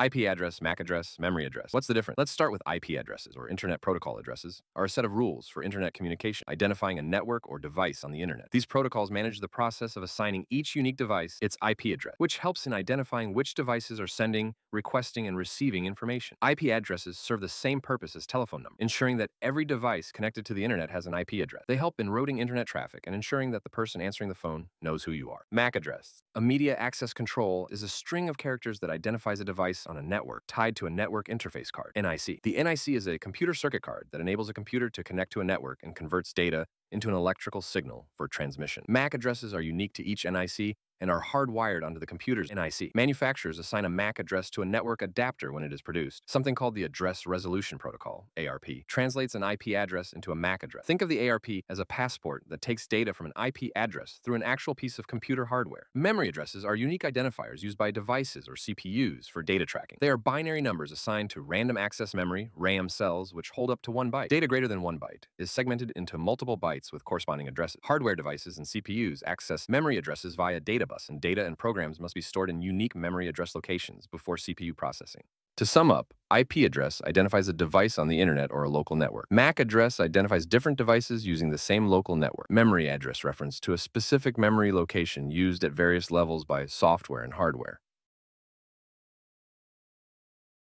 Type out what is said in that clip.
IP address, MAC address, memory address. What's the difference? Let's start with IP addresses, or Internet Protocol addresses, are a set of rules for internet communication, identifying a network or device on the internet. These protocols manage the process of assigning each unique device its IP address, which helps in identifying which devices are sending, requesting, and receiving information. IP addresses serve the same purpose as telephone numbers, ensuring that every device connected to the internet has an IP address. They help in routing internet traffic and ensuring that the person answering the phone knows who you are. MAC address. A media access control is a string of characters that identifies a device on a network tied to a network interface card, NIC. The NIC is a computer circuit card that enables a computer to connect to a network and converts data into an electrical signal for transmission. MAC addresses are unique to each NIC and are hardwired onto the computer's NIC. Manufacturers assign a MAC address to a network adapter when it is produced. Something called the Address Resolution Protocol, ARP, translates an IP address into a MAC address. Think of the ARP as a passport that takes data from an IP address through an actual piece of computer hardware. Memory addresses are unique identifiers used by devices or CPUs for data tracking. They are binary numbers assigned to random access memory, RAM cells, which hold up to one byte. Data greater than one byte is segmented into multiple bytes with corresponding addresses. Hardware devices and CPUs access memory addresses via data bus, and data and programs must be stored in unique memory address locations before CPU processing. To sum up, IP address identifies a device on the internet or a local network. MAC address identifies different devices using the same local network. Memory address reference to a specific memory location used at various levels by software and hardware.